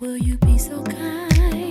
Will you be so kind?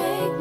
take